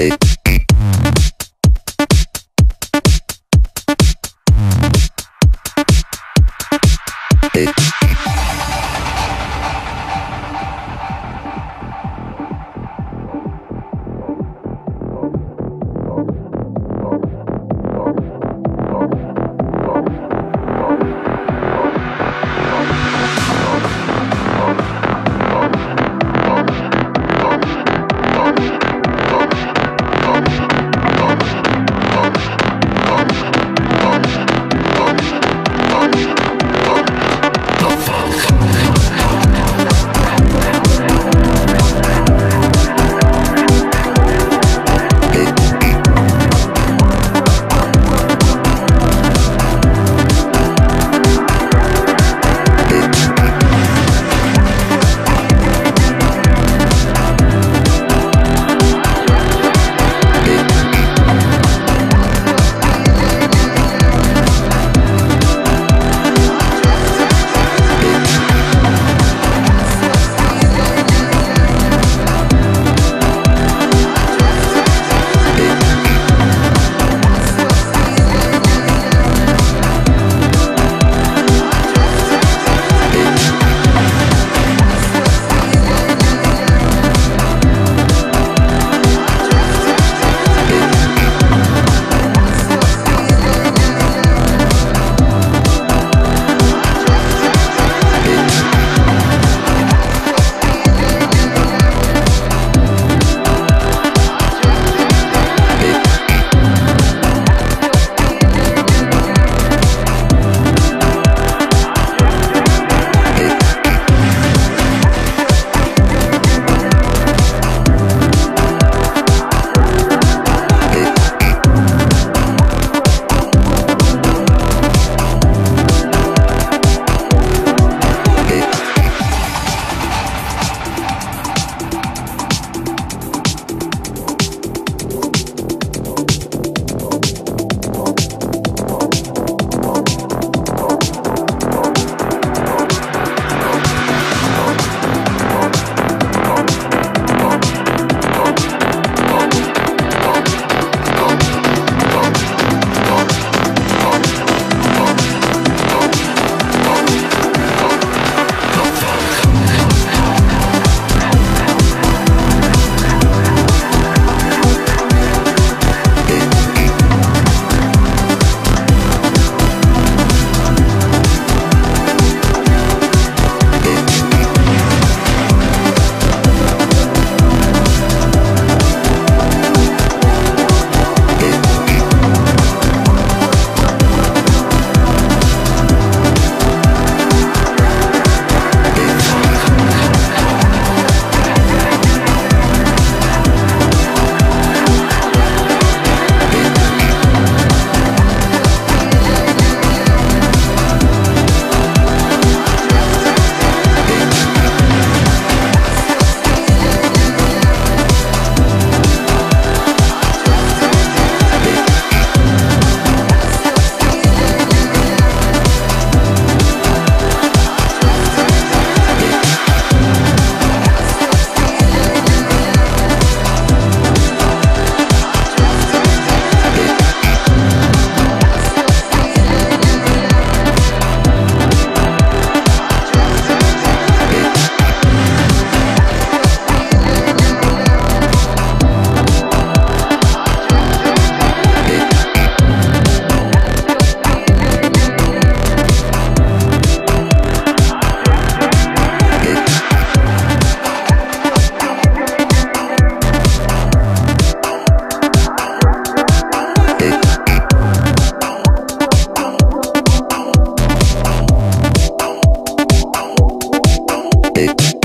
It Big.